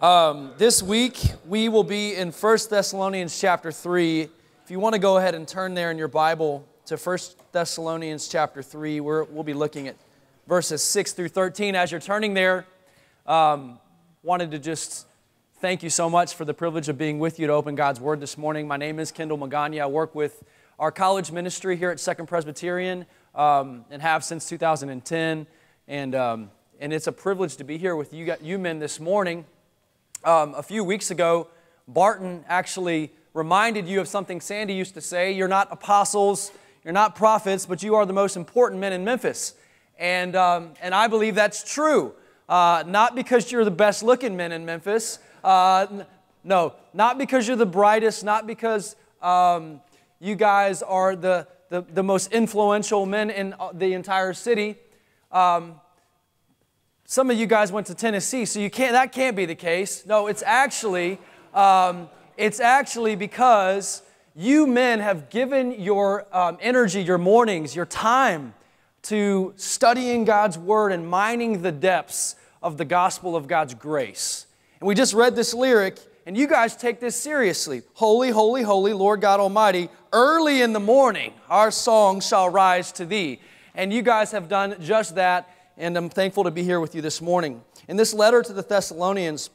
Um, this week we will be in 1 Thessalonians chapter 3. If you want to go ahead and turn there in your Bible to 1 Thessalonians chapter 3, we will be looking at verses 6 through 13. As you're turning there, um, wanted to just thank you so much for the privilege of being with you to open God's Word this morning. My name is Kendall Magana. I work with our college ministry here at Second Presbyterian um, and have since 2010. And, um, and it's a privilege to be here with you, you men this morning. Um, a few weeks ago, Barton actually reminded you of something Sandy used to say You're not apostles, you're not prophets, but you are the most important men in Memphis. And, um, and I believe that's true. Uh, not because you're the best looking men in Memphis. Uh, no, not because you're the brightest, not because um, you guys are the, the, the, most influential men in uh, the entire city. Um, some of you guys went to Tennessee, so you can't, that can't be the case. No, it's actually, um, it's actually because you men have given your um, energy, your mornings, your time to studying God's Word and mining the depths of the gospel of God's grace. And we just read this lyric, and you guys take this seriously. Holy, holy, holy, Lord God Almighty, early in the morning our song shall rise to thee. And you guys have done just that, and I'm thankful to be here with you this morning. In this letter to the Thessalonians,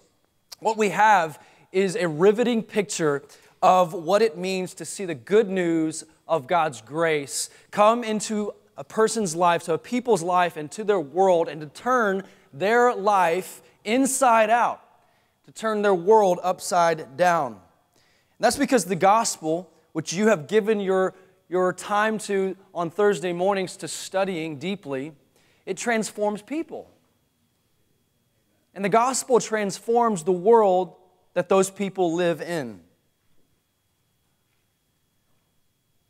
what we have is a riveting picture of what it means to see the good news of God's grace come into a person's life, to a people's life, and to their world, and to turn their life inside out to turn their world upside down. And that's because the gospel, which you have given your, your time to on Thursday mornings to studying deeply, it transforms people. And the gospel transforms the world that those people live in.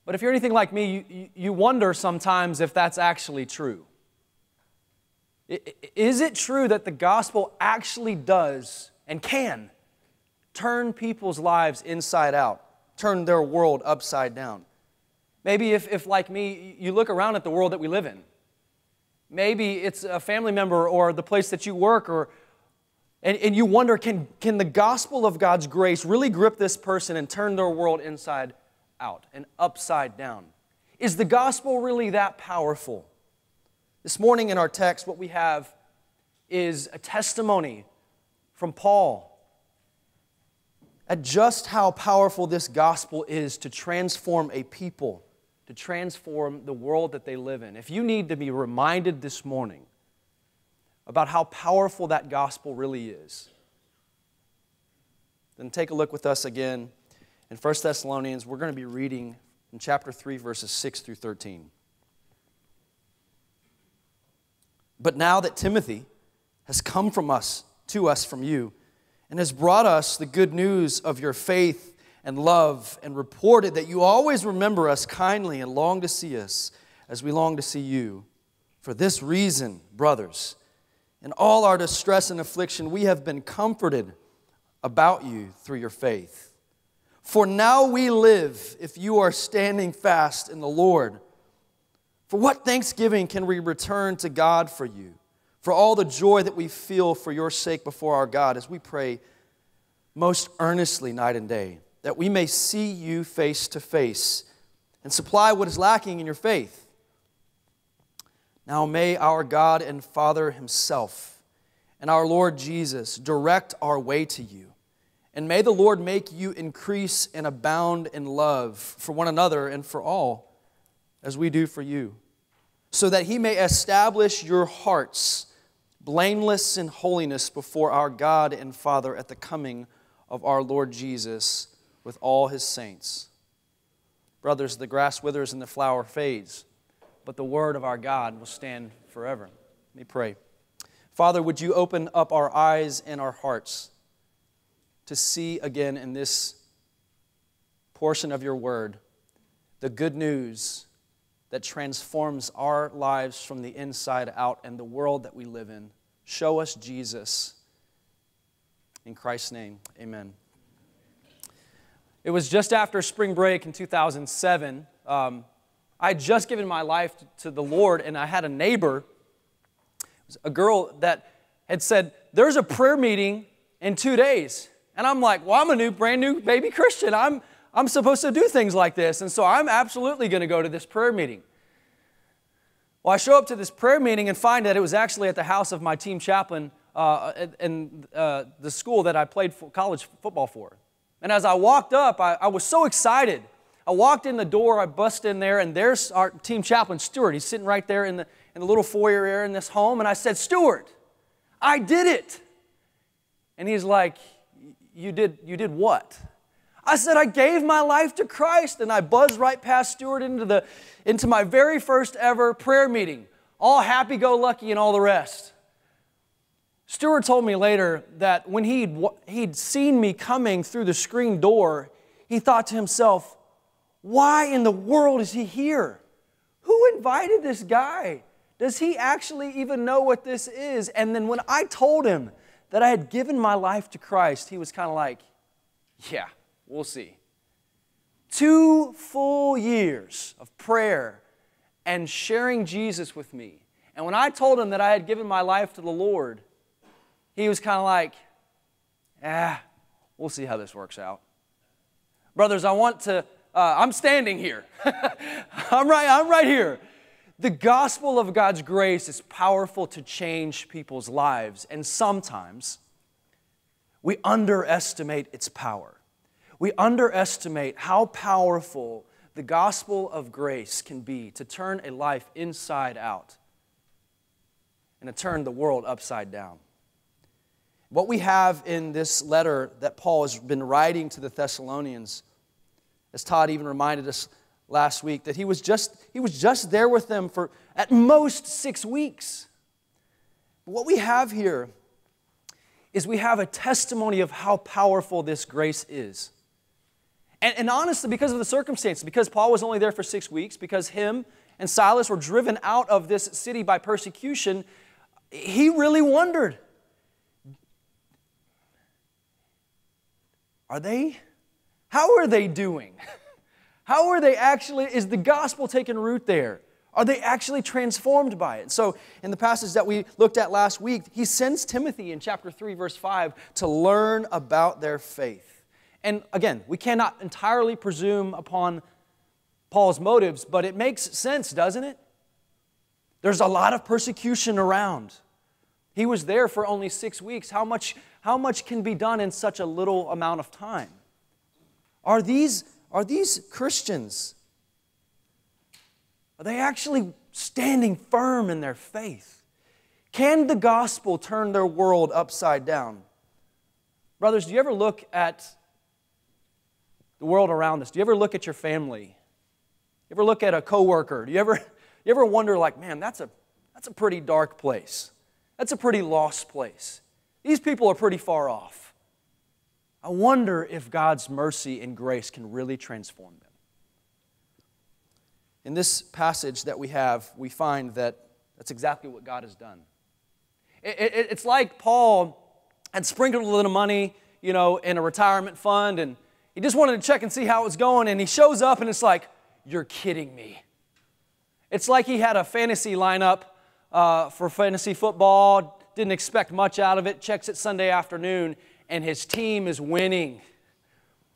But if you're anything like me, you, you wonder sometimes if that's actually true. Is it true that the gospel actually does and can turn people's lives inside out, turn their world upside down. Maybe if, if, like me, you look around at the world that we live in. Maybe it's a family member or the place that you work, or, and, and you wonder can, can the gospel of God's grace really grip this person and turn their world inside out and upside down? Is the gospel really that powerful? This morning in our text, what we have is a testimony from Paul at just how powerful this gospel is to transform a people, to transform the world that they live in. If you need to be reminded this morning about how powerful that gospel really is, then take a look with us again in 1 Thessalonians. We're going to be reading in chapter 3, verses 6 through 13. But now that Timothy has come from us, to us from you and has brought us the good news of your faith and love and reported that you always remember us kindly and long to see us as we long to see you. For this reason, brothers, in all our distress and affliction, we have been comforted about you through your faith. For now we live if you are standing fast in the Lord. For what thanksgiving can we return to God for you? for all the joy that we feel for your sake before our God as we pray most earnestly night and day, that we may see you face to face and supply what is lacking in your faith. Now may our God and Father Himself and our Lord Jesus direct our way to you. And may the Lord make you increase and abound in love for one another and for all, as we do for you, so that He may establish your hearts blameless in holiness before our God and Father at the coming of our Lord Jesus with all his saints. Brothers, the grass withers and the flower fades, but the word of our God will stand forever. Let me pray. Father, would you open up our eyes and our hearts to see again in this portion of your word the good news that transforms our lives from the inside out and the world that we live in. Show us Jesus. In Christ's name, amen. It was just after spring break in 2007. Um, I had just given my life to the Lord, and I had a neighbor, a girl that had said, There's a prayer meeting in two days. And I'm like, well, I'm a new, brand new baby Christian. I'm, I'm supposed to do things like this. And so I'm absolutely going to go to this prayer meeting. Well, I show up to this prayer meeting and find that it was actually at the house of my team chaplain uh, in uh, the school that I played college football for. And as I walked up, I, I was so excited. I walked in the door, I bust in there, and there's our team chaplain, Stuart. He's sitting right there in the, in the little foyer area in this home. And I said, Stuart, I did it. And he's like, You did, you did what? I said, I gave my life to Christ. And I buzzed right past Stuart into, the, into my very first ever prayer meeting, all happy go lucky and all the rest. Stuart told me later that when he'd, he'd seen me coming through the screen door, he thought to himself, why in the world is he here? Who invited this guy? Does he actually even know what this is? And then when I told him that I had given my life to Christ, he was kind of like, yeah, we'll see. Two full years of prayer and sharing Jesus with me. And when I told him that I had given my life to the Lord, he was kind of like, ah, we'll see how this works out. Brothers, I want to, uh, I'm standing here. I'm, right, I'm right here. The gospel of God's grace is powerful to change people's lives, and sometimes we underestimate its power. We underestimate how powerful the gospel of grace can be to turn a life inside out and to turn the world upside down. What we have in this letter that Paul has been writing to the Thessalonians, as Todd even reminded us last week, that he was just, he was just there with them for at most six weeks. What we have here is we have a testimony of how powerful this grace is. And, and honestly, because of the circumstances, because Paul was only there for six weeks, because him and Silas were driven out of this city by persecution, he really wondered Are they? How are they doing? How are they actually? Is the gospel taking root there? Are they actually transformed by it? So, in the passage that we looked at last week, he sends Timothy in chapter 3, verse 5, to learn about their faith. And again, we cannot entirely presume upon Paul's motives, but it makes sense, doesn't it? There's a lot of persecution around. He was there for only six weeks. How much how much can be done in such a little amount of time? Are these, are these Christians, are they actually standing firm in their faith? Can the gospel turn their world upside down? Brothers, do you ever look at the world around us? Do you ever look at your family? You ever look at a coworker? Do you ever, you ever wonder, like, man, that's a, that's a pretty dark place? That's a pretty lost place. These people are pretty far off. I wonder if God's mercy and grace can really transform them. In this passage that we have, we find that that's exactly what God has done. It, it, it's like Paul had sprinkled a little money, you know, in a retirement fund, and he just wanted to check and see how it was going, and he shows up and it's like, You're kidding me. It's like he had a fantasy lineup uh, for fantasy football, didn't expect much out of it, checks it Sunday afternoon, and his team is winning.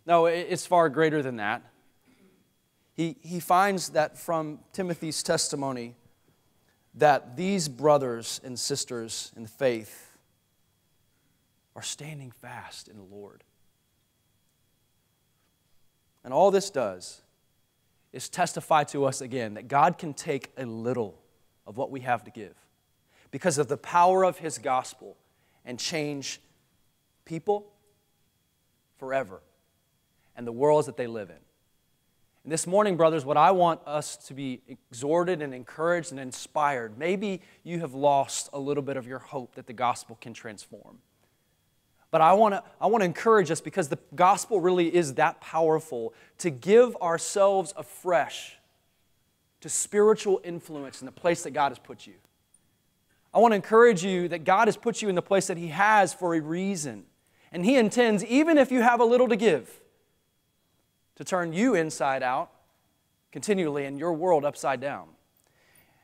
No, it's far greater than that. He, he finds that from Timothy's testimony that these brothers and sisters in faith are standing fast in the Lord. And all this does is testify to us again that God can take a little of what we have to give because of the power of his gospel and change people forever and the worlds that they live in. And this morning, brothers, what I want us to be exhorted and encouraged and inspired, maybe you have lost a little bit of your hope that the gospel can transform. But I want to I want to encourage us because the gospel really is that powerful to give ourselves afresh to spiritual influence in the place that God has put you. I want to encourage you that God has put you in the place that He has for a reason. And He intends, even if you have a little to give, to turn you inside out continually and your world upside down.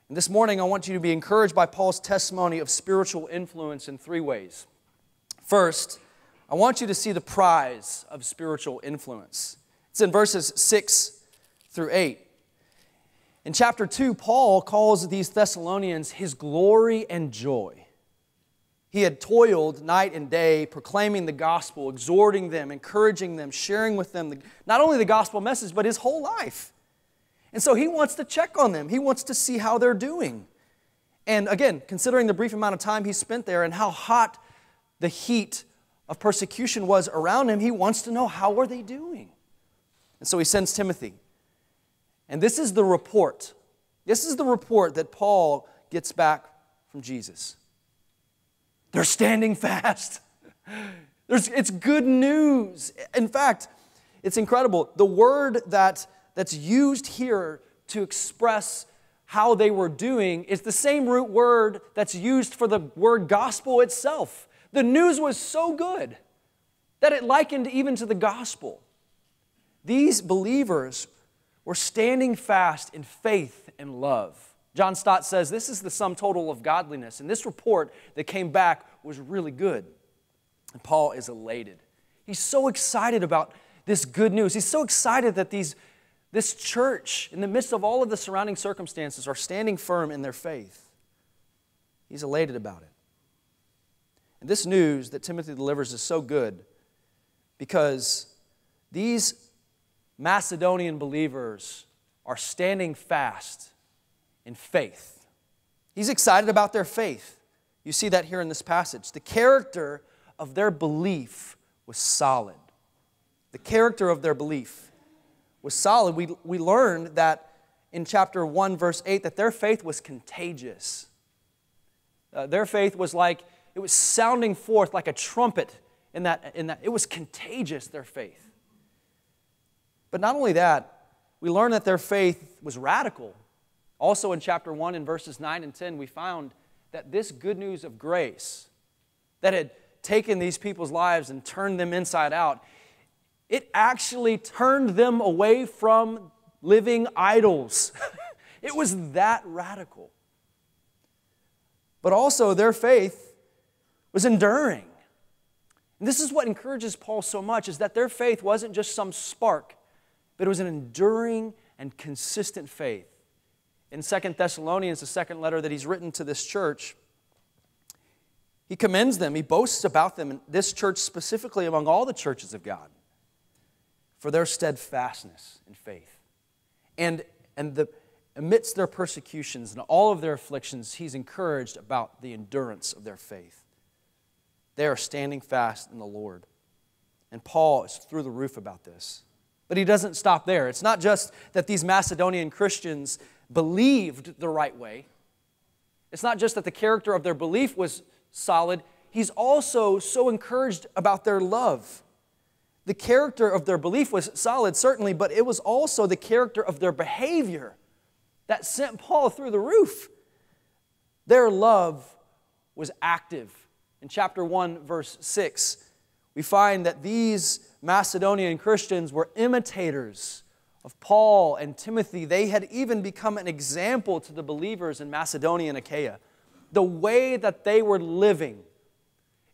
And this morning, I want you to be encouraged by Paul's testimony of spiritual influence in three ways. First, I want you to see the prize of spiritual influence. It's in verses 6 through 8. In chapter 2, Paul calls these Thessalonians his glory and joy. He had toiled night and day proclaiming the gospel, exhorting them, encouraging them, sharing with them the, not only the gospel message, but his whole life. And so he wants to check on them, he wants to see how they're doing. And again, considering the brief amount of time he spent there and how hot the heat of persecution was around him, he wants to know how are they doing. And so he sends Timothy. And this is the report. This is the report that Paul gets back from Jesus. They're standing fast. There's, it's good news. In fact, it's incredible. The word that, that's used here to express how they were doing is the same root word that's used for the word gospel itself. The news was so good that it likened even to the gospel. These believers were standing fast in faith and love. John Stott says this is the sum total of godliness. And this report that came back was really good. And Paul is elated. He's so excited about this good news. He's so excited that these, this church, in the midst of all of the surrounding circumstances, are standing firm in their faith. He's elated about it. And this news that Timothy delivers is so good because these Macedonian believers are standing fast in faith. He's excited about their faith. You see that here in this passage. The character of their belief was solid. The character of their belief was solid. We, we learned that in chapter 1, verse 8, that their faith was contagious. Uh, their faith was like, it was sounding forth like a trumpet in that, in that. It was contagious, their faith. But not only that, we learn that their faith was radical. Also, in chapter 1, in verses 9 and 10, we found that this good news of grace that had taken these people's lives and turned them inside out, it actually turned them away from living idols. it was that radical. But also, their faith was enduring. And this is what encourages Paul so much is that their faith wasn't just some spark, but it was an enduring and consistent faith in Second Thessalonians, the second letter that he's written to this church, he commends them, he boasts about them, this church specifically among all the churches of God, for their steadfastness in faith. And, and the, amidst their persecutions and all of their afflictions, he's encouraged about the endurance of their faith. They are standing fast in the Lord. And Paul is through the roof about this. But he doesn't stop there. It's not just that these Macedonian Christians believed the right way. It's not just that the character of their belief was solid, he's also so encouraged about their love. The character of their belief was solid, certainly, but it was also the character of their behavior that sent Paul through the roof. Their love was active. In chapter 1, verse 6, we find that these Macedonian Christians were imitators of Paul and Timothy, they had even become an example to the believers in Macedonia and Achaia. The way that they were living,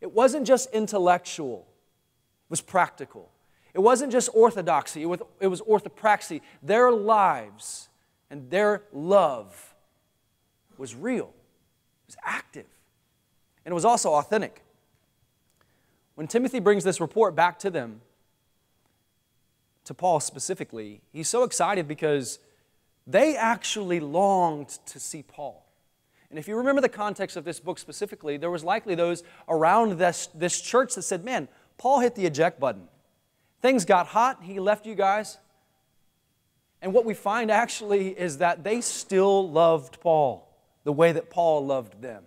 it wasn't just intellectual, it was practical. It wasn't just orthodoxy, it was, it was orthopraxy. Their lives and their love was real, it was active, and it was also authentic. When Timothy brings this report back to them, to Paul specifically, he's so excited because they actually longed to see Paul. And if you remember the context of this book specifically, there was likely those around this, this church that said, Man, Paul hit the eject button. Things got hot, he left you guys. And what we find actually is that they still loved Paul the way that Paul loved them.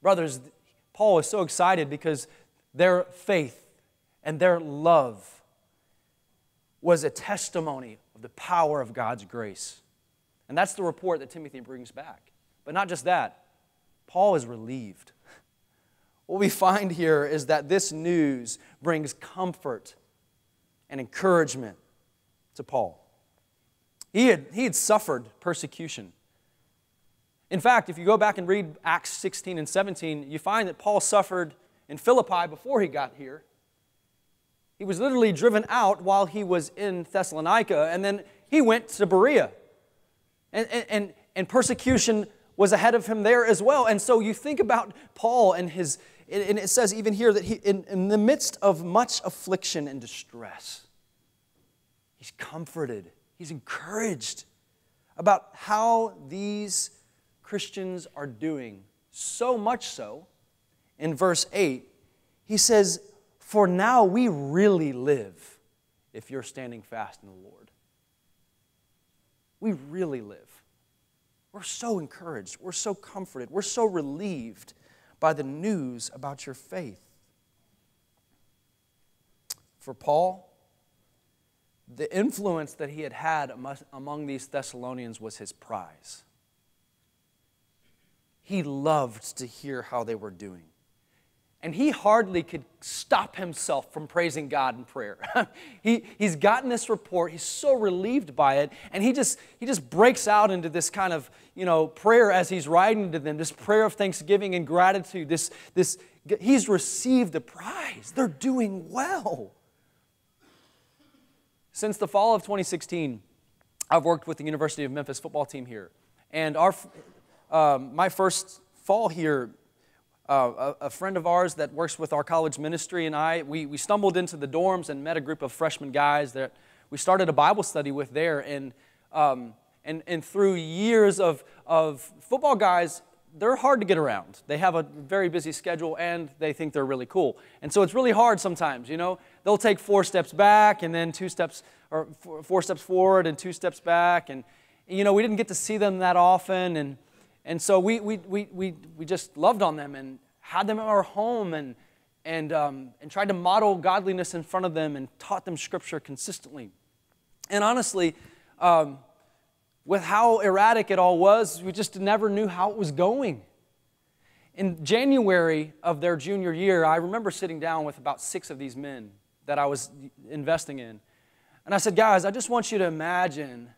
Brothers, Paul was so excited because their faith and their love was a testimony of the power of God's grace. And that's the report that Timothy brings back. But not just that, Paul is relieved. What we find here is that this news brings comfort and encouragement to Paul. He had, he had suffered persecution. In fact, if you go back and read Acts 16 and 17, you find that Paul suffered in Philippi before he got here. He was literally driven out while he was in Thessalonica, and then he went to Berea. And, and, and persecution was ahead of him there as well. And so you think about Paul and his, and it says even here that he, in, in the midst of much affliction and distress, he's comforted, he's encouraged about how these Christians are doing. So much so, in verse 8, he says, For now we really live if you're standing fast in the Lord. We really live. We're so encouraged. We're so comforted. We're so relieved by the news about your faith. For Paul, the influence that he had had among these Thessalonians was his prize. He loved to hear how they were doing. And he hardly could stop himself from praising God in prayer. he, he's gotten this report, he's so relieved by it, and he just, he just breaks out into this kind of you know, prayer as he's writing to them, this prayer of thanksgiving and gratitude. This, this, he's received a prize. They're doing well. Since the fall of 2016, I've worked with the University of Memphis football team here. And our, um, my first fall here, uh, a, a, friend of ours that works with our college ministry and I, we, we stumbled into the dorms and met a group of freshman guys that we started a Bible study with there. And, um, and, and through years of, of football guys, they're hard to get around. They have a very busy schedule and they think they're really cool. And so it's really hard sometimes, you know. They'll take four steps back and then two steps, or four steps forward and two steps back. And, you know, we didn't get to see them that often. And, and so we, we, we, we, we just loved on them and had them in our home and, and, um, and tried to model godliness in front of them and taught them scripture consistently. And honestly, um, with how erratic it all was, we just never knew how it was going. In January of their junior year, I remember sitting down with about six of these men that I was investing in. And I said, guys, I just want you to imagine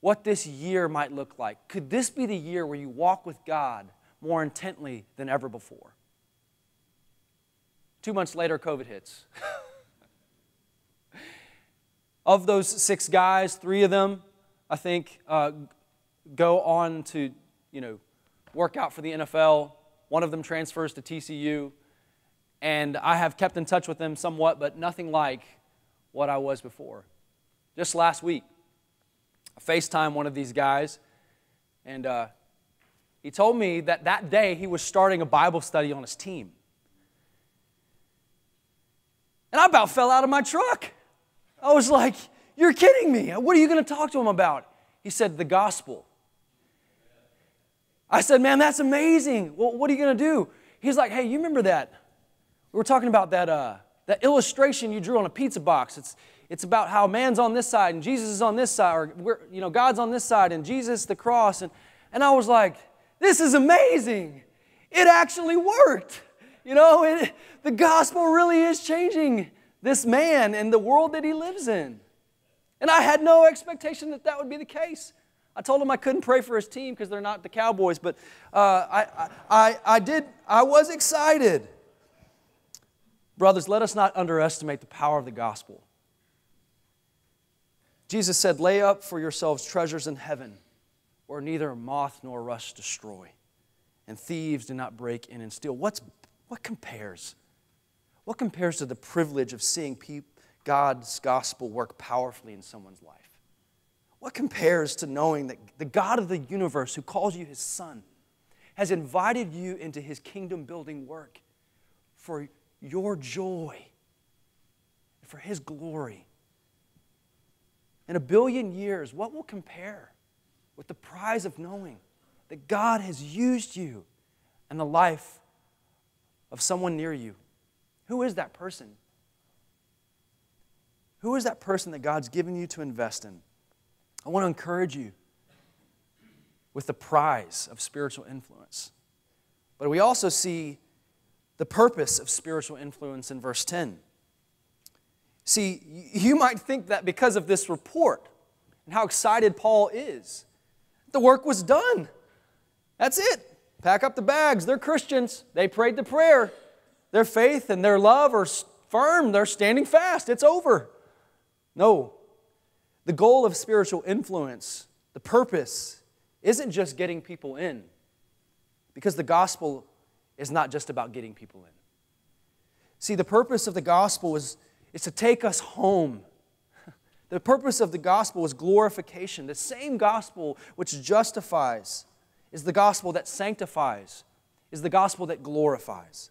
what this year might look like. Could this be the year where you walk with God more intently than ever before? Two months later, COVID hits. of those six guys, three of them I think, uh, go on to, you know, work out for the NFL. One of them transfers to TCU. And I have kept in touch with them somewhat, but nothing like what I was before. Just last week, I FaceTime one of these guys, and uh, he told me that that day he was starting a Bible study on his team. And I about fell out of my truck. I was like, you're kidding me. What are you going to talk to him about? He said, The gospel. I said, Man, that's amazing. Well, what are you going to do? He's like, Hey, you remember that? We were talking about that, uh, that illustration you drew on a pizza box. It's, it's about how man's on this side and Jesus is on this side, or we're, you know, God's on this side and Jesus, the cross. And, and I was like, This is amazing. It actually worked. You know, it, the gospel really is changing this man and the world that he lives in. And I had no expectation that that would be the case. I told him I couldn't pray for his team because they're not the Cowboys, but uh, I, I, I did, I was excited. Brothers, let us not underestimate the power of the gospel. Jesus said, Lay up for yourselves treasures in heaven, where neither moth nor rust destroy, and thieves do not break in and steal. What's, what compares? What compares to the privilege of seeing? God's gospel work powerfully in someone's life? What compares to knowing that the God of the universe, who calls you his son, has invited you into his kingdom building work for your joy, and for his glory? In a billion years, what will compare with the prize of knowing that God has used you and the life of someone near you? Who is that person? Who is that person that God's given you to invest in? I want to encourage you with the prize of spiritual influence. But we also see the purpose of spiritual influence in verse 10. See, you might think that because of this report and how excited Paul is, the work was done. That's it. Pack up the bags. They're Christians. They prayed the prayer. their faith and their love are firm, they're standing fast, it's over. No. The goal of spiritual influence, the purpose, isn't just getting people in, because the gospel is not just about getting people in. See, the purpose of the gospel is, is to take us home. The purpose of the gospel is glorification. The same gospel which justifies is the gospel that sanctifies, is the gospel that glorifies.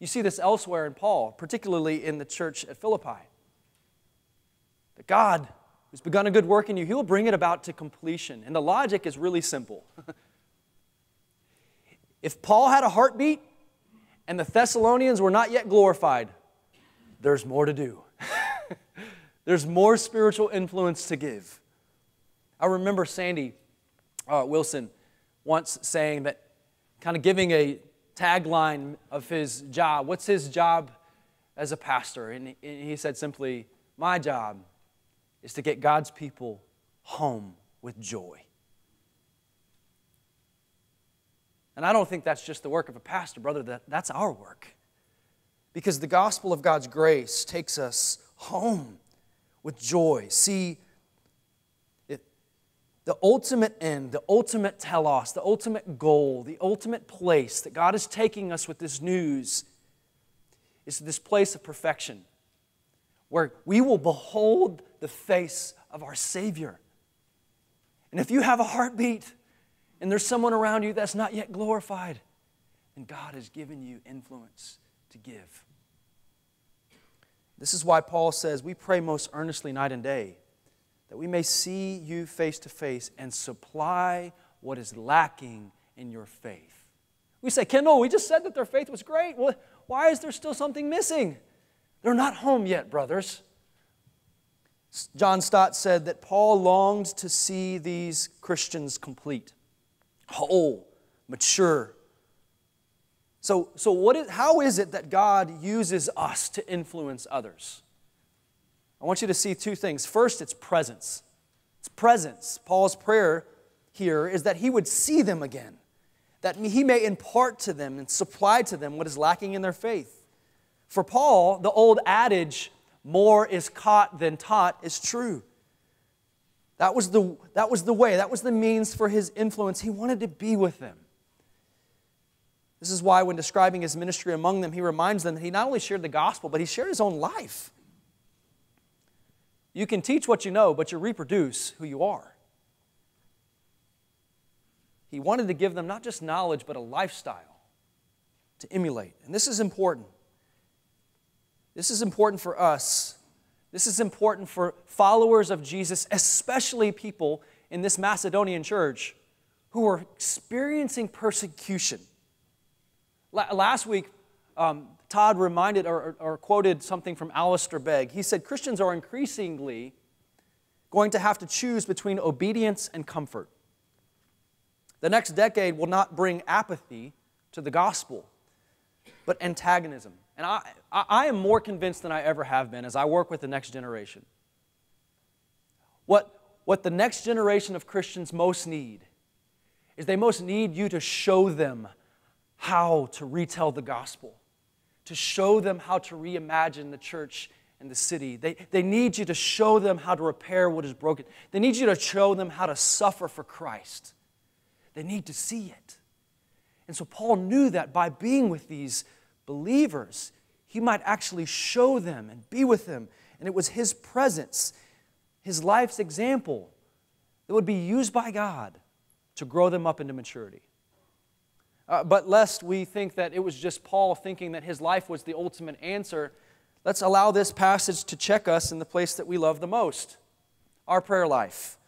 You see this elsewhere in Paul, particularly in the church at Philippi. That God, who's begun a good work in you, He will bring it about to completion. And the logic is really simple. if Paul had a heartbeat and the Thessalonians were not yet glorified, there's more to do. there's more spiritual influence to give. I remember Sandy uh, Willson once saying that, kind of giving a tagline of his job. What's his job as a pastor? And he said simply, My job is to get God's people home with joy. And I don't think that's just the work of a pastor, brother, that, that's our work. Because the gospel of God's grace takes us home with joy. See, the ultimate end, the ultimate telos, the ultimate goal, the ultimate place that God is taking us with this news is this place of perfection where we will behold the face of our Savior. And if you have a heartbeat and there's someone around you that's not yet glorified, then God has given you influence to give. This is why Paul says, We pray most earnestly night and day that we may see you face to face and supply what is lacking in your faith. We say, Kendall, we just said that their faith was great. Well, why is there still something missing? They're not home yet, brothers. John Stott said that Paul longed to see these Christians complete, whole, mature. So, so what is, how is it that God uses us to influence others? I want you to see two things. First, it's presence. It's presence. Paul's prayer here is that he would see them again, that he may impart to them and supply to them what is lacking in their faith. For Paul, the old adage, more is caught than taught, is true. That was, the, that was the way, that was the means for his influence. He wanted to be with them. This is why, when describing his ministry among them, he reminds them that he not only shared the gospel, but he shared his own life. You can teach what you know, but you reproduce who you are. He wanted to give them not just knowledge, but a lifestyle to emulate. And this is important. This is important for us. This is important for followers of Jesus, especially people in this Macedonian church who are experiencing persecution. Last week, um, Todd reminded or, or, quoted something from Alistair Begg. He said Christians are increasingly going to have to choose between obedience and comfort. The next decade will not bring apathy to the gospel, but antagonism. And I, I am more convinced than I ever have been as I work with the next generation. What, what the next generation of Christians most need is they most need you to show them how to retell the gospel to show them how to reimagine the church and the city. They, they need you to show them how to repair what is broken. They need you to show them how to suffer for Christ. They need to see it. And so Paul knew that by being with these believers, he might actually show them and be with them. And it was his presence, his life's example, that would be used by God to grow them up into maturity. Uh, but lest we think that it was just Paul thinking that his life was the ultimate answer, let's allow this passage to check us in the place that we love the most our prayer life.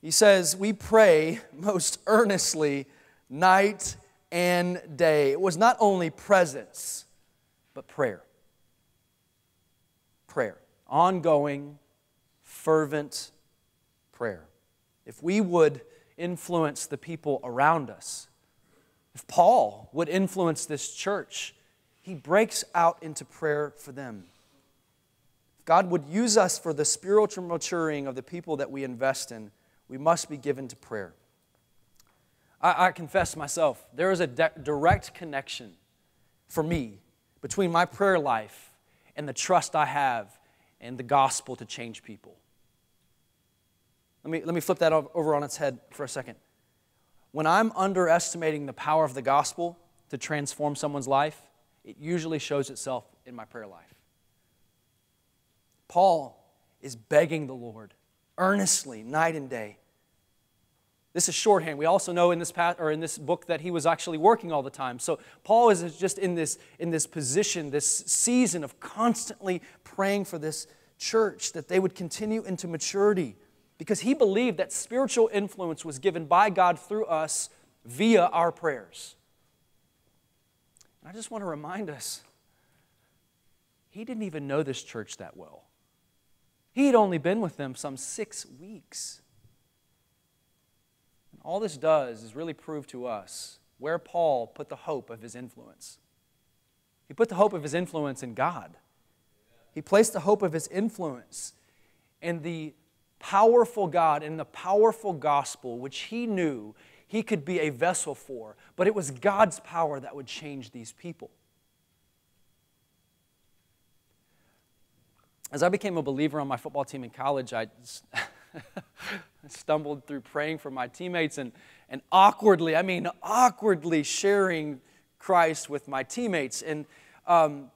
He says, We pray most earnestly night and day. It was not only presence, but prayer. Prayer. Ongoing, fervent prayer. If we would influence the people around us, if Paul would influence this church, he breaks out into prayer for them. If God would use us for the spiritual maturing of the people that we invest in, we must be given to prayer. I, I confess myself, there is a de- direct connection for me between my prayer life and the trust I have in the gospel to change people. Let me, let me flip that over on its head for a second. When I'm underestimating the power of the gospel to transform someone's life, it usually shows itself in my prayer life. Paul is begging the Lord earnestly, night and day. This is shorthand. We also know in this path, or in this book that he was actually working all the time. So Paul is just in this, in this position, this season of constantly praying for this church that they would continue into maturity because he believed that spiritual influence was given by God through us via our prayers. And I just want to remind us he didn't even know this church that well. He'd only been with them some six weeks. And all this does is really prove to us where Paul put the hope of his influence. He put the hope of his influence in God. He placed the hope of his influence in the powerful God, and the powerful gospel, which he knew he could be a vessel for. But it was God's power that would change these people. As I became a believer on my football team in college, I stumbled through praying for my teammates and, and awkwardly, I mean, awkwardly sharing Christ with my teammates. And, um,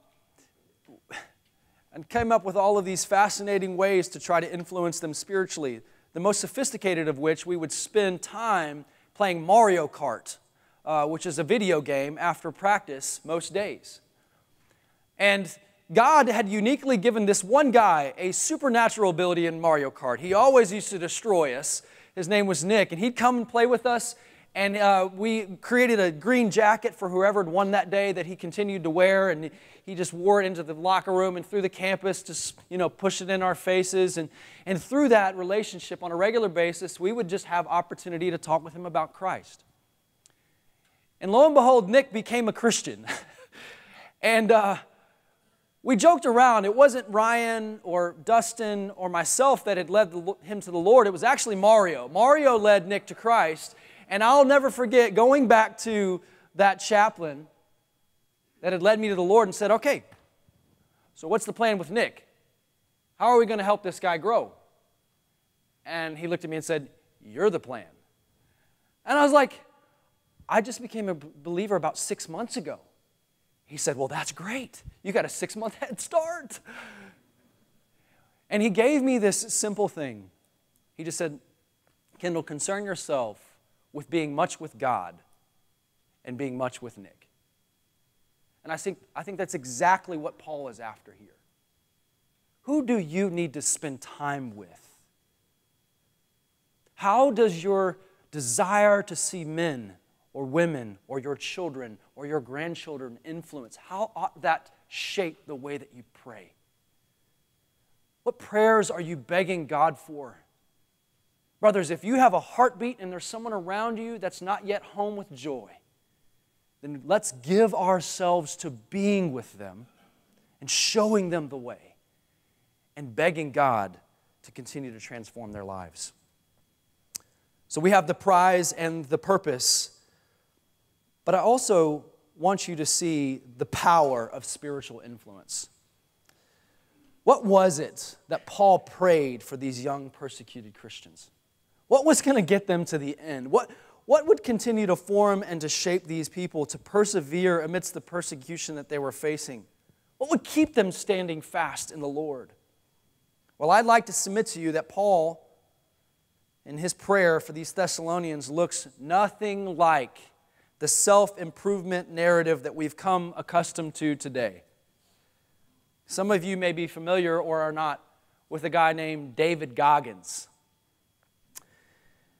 and came up with all of these fascinating ways to try to influence them spiritually. The most sophisticated of which we would spend time playing Mario Kart, uh, which is a video game after practice most days. And God had uniquely given this one guy a supernatural ability in Mario Kart. He always used to destroy us. His name was Nick, and he'd come and play with us. And uh, we created a green jacket for whoever had won that day that he continued to wear. And he just wore it into the locker room and through the campus, just, you know, push it in our faces. And, and through that relationship on a regular basis, we would just have opportunity to talk with him about Christ. And lo and behold, Nick became a Christian. and uh, we joked around. It wasn't Ryan or Dustin or myself that had led him to the Lord. It was actually Mario. Mario led Nick to Christ. And I'll never forget going back to that chaplain that had led me to the Lord and said, okay, so what's the plan with Nick? How are we going to help this guy grow? And he looked at me and said, You're the plan. And I was like, I just became a believer about six months ago. He said, Well, that's great. You got a six month head start. And he gave me this simple thing. He just said, Kendall, concern yourself with being much with God and being much with Nick. And I think, I think that's exactly what Paul is after here. Who do you need to spend time with? How does your desire to see men or women or your children or your grandchildren influence? How ought that shape the way that you pray? What prayers are you begging God for? Brothers, if you have a heartbeat and there's someone around you that's not yet home with joy, then let's give ourselves to being with them and showing them the way and begging God to continue to transform their lives. So we have the prize and the purpose but I also want you to see the power of spiritual influence. What was it that Paul prayed for these young persecuted Christians? What was going to get them to the end? What, what would continue to form and to shape these people to persevere amidst the persecution that they were facing? What would keep them standing fast in the Lord? Well, I'd like to submit to you that Paul, in his prayer for these Thessalonians, looks nothing like the self improvement narrative that we've come accustomed to today. Some of you may be familiar or are not with a guy named David Goggins.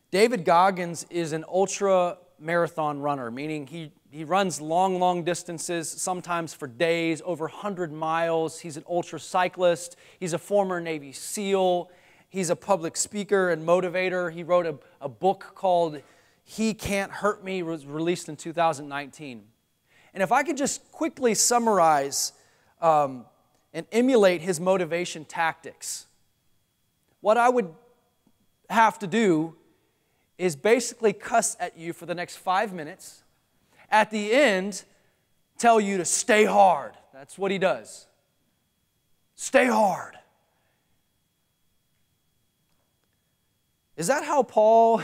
David Goggins is an ultra marathon runner, meaning he, he runs long, long distances, sometimes for days, over 100 miles. He's an ultra cyclist. He's a former Navy SEAL. He's a public speaker and motivator. He wrote a, a book called he Can't Hurt Me was released in 2019. And if I could just quickly summarize um, and emulate his motivation tactics, what I would have to do is basically cuss at you for the next five minutes. At the end, tell you to stay hard. That's what he does. Stay hard. Is that how Paul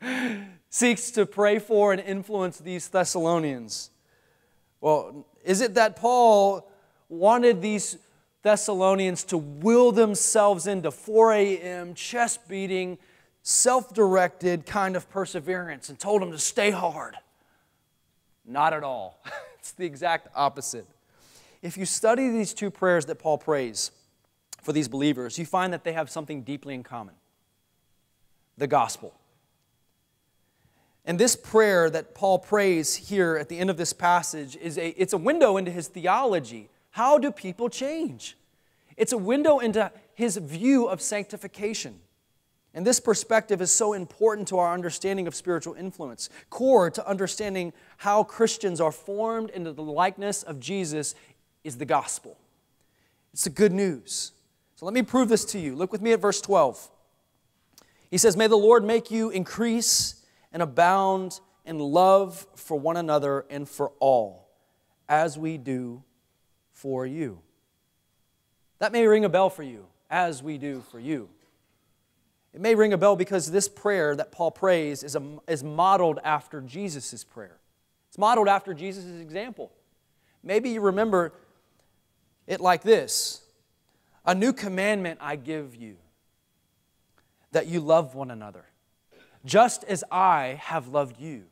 seeks to pray for and influence these Thessalonians? Well, is it that Paul wanted these Thessalonians to will themselves into 4 a.m., chest beating, self directed kind of perseverance and told him to stay hard? Not at all. it's the exact opposite. If you study these two prayers that Paul prays for these believers, you find that they have something deeply in common the gospel. And this prayer that Paul prays here at the end of this passage is a, it's a window into his theology. How do people change? It's a window into his view of sanctification. And this perspective is so important to our understanding of spiritual influence, core to understanding how Christians are formed into the likeness of Jesus is the gospel. It's the good news. So let me prove this to you. Look with me at verse 12. He says, May the Lord make you increase and abound in love for one another and for all, as we do for you. That may ring a bell for you, as we do for you. It may ring a bell because this prayer that Paul prays is, a, is modeled after Jesus' prayer. It's modeled after Jesus' example. Maybe you remember it like this A new commandment I give you, that you love one another. Just as I have loved you,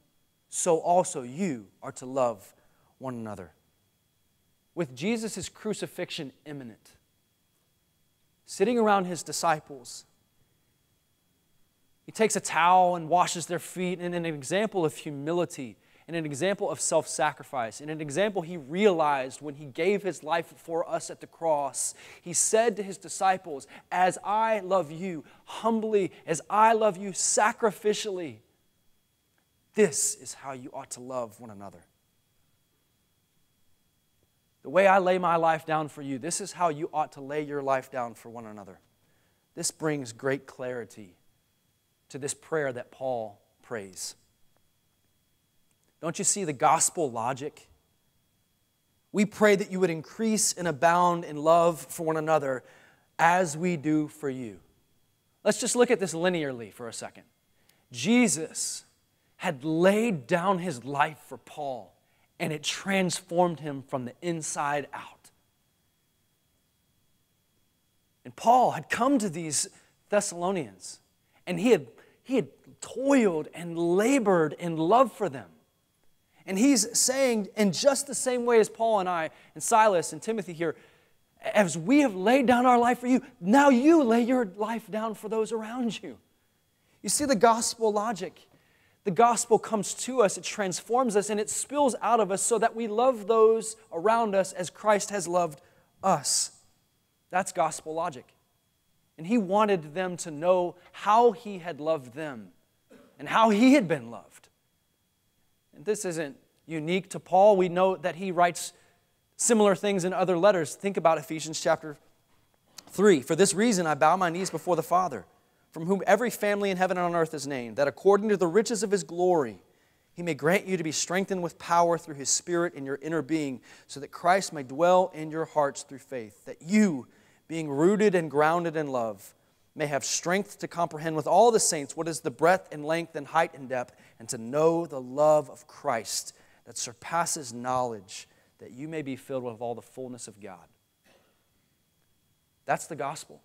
so also you are to love one another. With Jesus' crucifixion imminent, sitting around his disciples, he takes a towel and washes their feet in an example of humility and an example of self sacrifice, and an example he realized when he gave his life for us at the cross. He said to his disciples, As I love you humbly, as I love you sacrificially, this is how you ought to love one another. The way I lay my life down for you, this is how you ought to lay your life down for one another. This brings great clarity to this prayer that Paul prays. Don't you see the gospel logic? We pray that you would increase and abound in love for one another as we do for you. Let's just look at this linearly for a second. Jesus had laid down his life for Paul, and it transformed him from the inside out. And Paul had come to these Thessalonians, and he had, he had toiled and labored in love for them. And he's saying, in just the same way as Paul and I, and Silas and Timothy here, as we have laid down our life for you, now you lay your life down for those around you. You see the gospel logic. The gospel comes to us, it transforms us, and it spills out of us so that we love those around us as Christ has loved us. That's gospel logic. And he wanted them to know how he had loved them and how he had been loved. And this isn't unique to Paul. We know that he writes similar things in other letters. Think about Ephesians chapter 3. For this reason, I bow my knees before the Father, from whom every family in heaven and on earth is named, that according to the riches of his glory, he may grant you to be strengthened with power through his Spirit in your inner being, so that Christ may dwell in your hearts through faith, that you, being rooted and grounded in love, may have strength to comprehend with all the saints what is the breadth and length and height and depth, and to know the love of Christ that surpasses knowledge, that you may be filled with all the fullness of God. That's the gospel.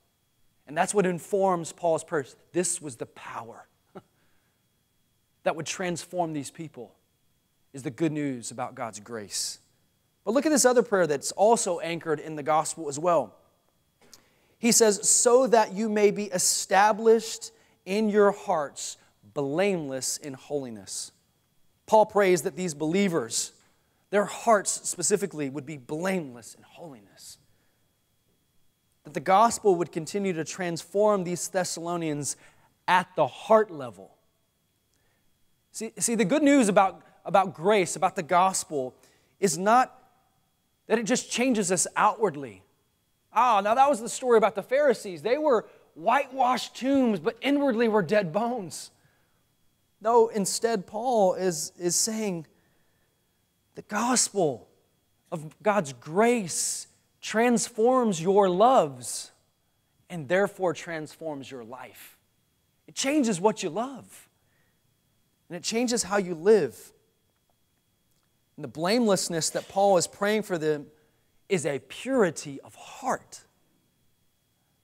And that's what informs Paul's prayers. This was the power that would transform these people, is the good news about God's grace. But look at this other prayer that's also anchored in the gospel as well. He says, so that you may be established in your hearts, blameless in holiness. Paul prays that these believers, their hearts specifically, would be blameless in holiness. That the gospel would continue to transform these Thessalonians at the heart level. See, see the good news about, about grace, about the gospel, is not that it just changes us outwardly. Ah, now that was the story about the Pharisees. They were whitewashed tombs, but inwardly were dead bones. No, instead, Paul is, is saying the gospel of God's grace transforms your loves and therefore transforms your life. It changes what you love, and it changes how you live. And the blamelessness that Paul is praying for them is a purity of heart.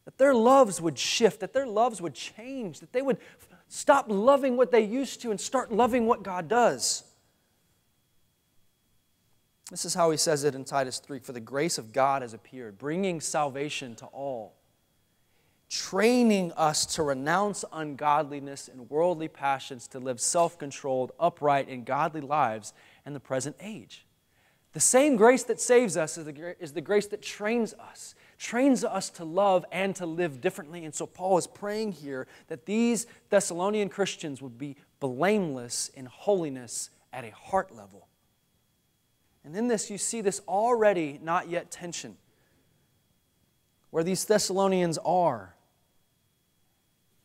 That their loves would shift, that their loves would change, that they would stop loving what they used to and start loving what God does. This is how he says it in Titus 3 For the grace of God has appeared, bringing salvation to all, training us to renounce ungodliness and worldly passions, to live self controlled, upright, and godly lives in the present age. The same grace that saves us is the, is the grace that trains us, trains us to love and to live differently. And so Paul is praying here that these Thessalonian Christians would be blameless in holiness at a heart level. And in this, you see this already not yet tension where these Thessalonians are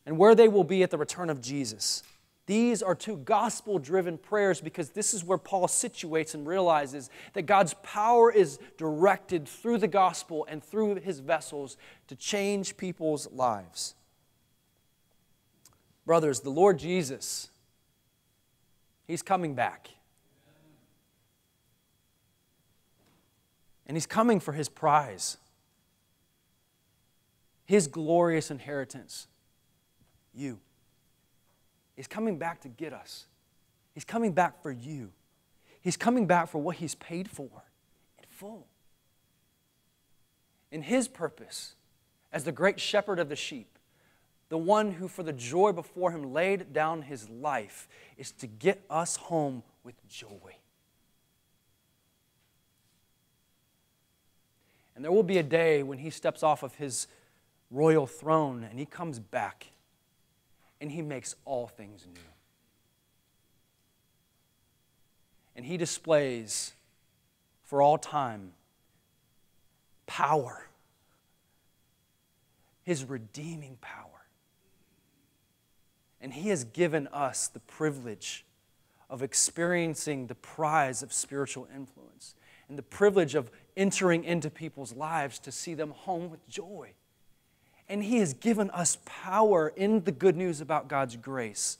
and where they will be at the return of Jesus. These are two gospel driven prayers because this is where Paul situates and realizes that God's power is directed through the gospel and through his vessels to change people's lives. Brothers, the Lord Jesus, he's coming back. And he's coming for his prize, his glorious inheritance, you. He's coming back to get us. He's coming back for you. He's coming back for what He's paid for in full. In His purpose, as the great shepherd of the sheep, the one who, for the joy before Him, laid down His life, is to get us home with joy. And there will be a day when He steps off of His royal throne and He comes back and he makes all things new. And he displays for all time power, his redeeming power. And he has given us the privilege of experiencing the prize of spiritual influence and the privilege of entering into people's lives to see them home with joy and He has given us power in the good news about God's grace.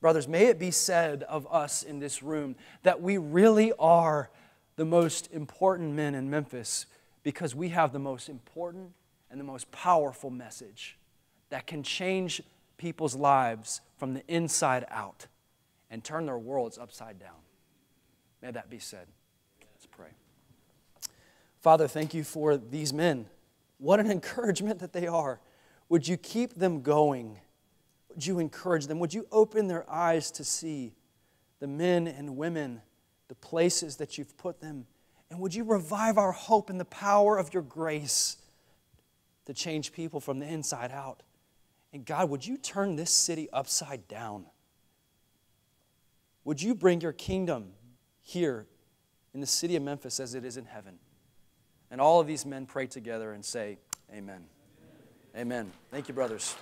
Brothers, may it be said of us in this room that we really are the most important men in Memphis because we have the most important and the most powerful message that can change people's lives from the inside out and turn their worlds upside down. May that be said. Let's pray. Father, thank you for these men. What an encouragement that they are. Would you keep them going? Would you encourage them? Would you open their eyes to see the men and women, the places that you've put them? And would you revive our hope in the power of your grace to change people from the inside out? And God, would you turn this city upside down? Would you bring your kingdom here in the city of Memphis as it is in heaven? And all of these men pray together and say, Amen. Amen. Thank you, brothers.